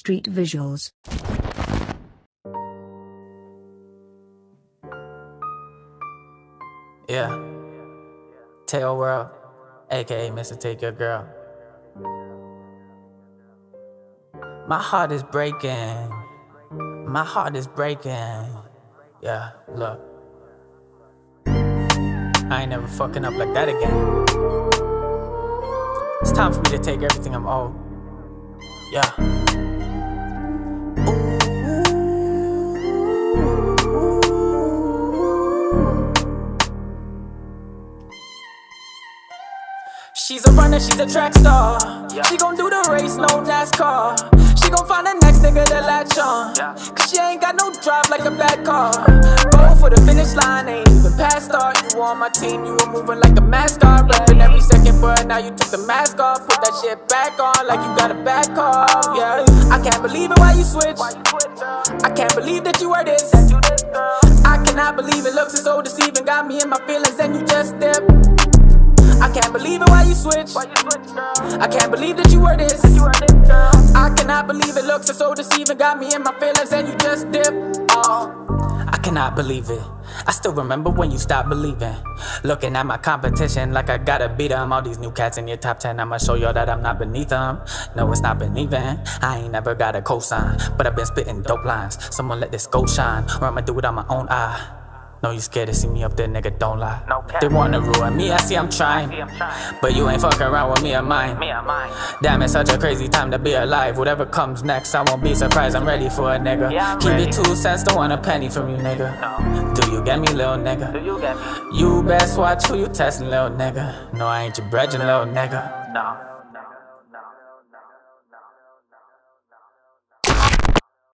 Street Visuals. Yeah. Tail World, aka Mr. Take Your Girl. My heart is breaking. My heart is breaking. Yeah, look. I ain't never fucking up like that again. It's time for me to take everything I'm owed. Yeah. She's a runner, she's a track star. She gon' do the race, no NASCAR. She gon' find the next nigga to latch on. Cause she ain't got no drive like a bad car. Go for the finish line, ain't even past start. You on my team, you were moving like a mascot. Rapping every second, but now you took the mask off. Put that shit back on like you got a bad cough. Yeah, can't believe it why you switch. I can't believe that you were this. I cannot believe it looks so deceiving. Got me in my feelings and you just dip. I can't believe it why you switch. I can't believe that you were this. I cannot believe it looks so deceiving. Got me in my feelings and you just dip. Oh. Uh. I cannot believe it. I still remember when you stopped believing. Looking at my competition like I gotta beat them. All these new cats in your top 10, I'ma show y'all that I'm not beneath them. No, it's not beneath I ain't never got a cosign, but I've been spitting dope lines. Someone let this go shine, or I'ma do it on my own eye. No, you scared to see me up there, nigga, don't lie. No. They wanna ruin me, I see I'm trying. See, I'm trying. But you ain't fucking around with me or mine. Me and mine. Damn, it's such a crazy time to be alive. Whatever comes next, I won't be surprised. I'm ready for a nigga. Yeah, Keep ready. it two cents, don't want a penny from you, nigga. No. Do you get me, little Do nigga? you get me? You best watch who you testing, little nigga. No, I ain't your brethren, little nigga. No.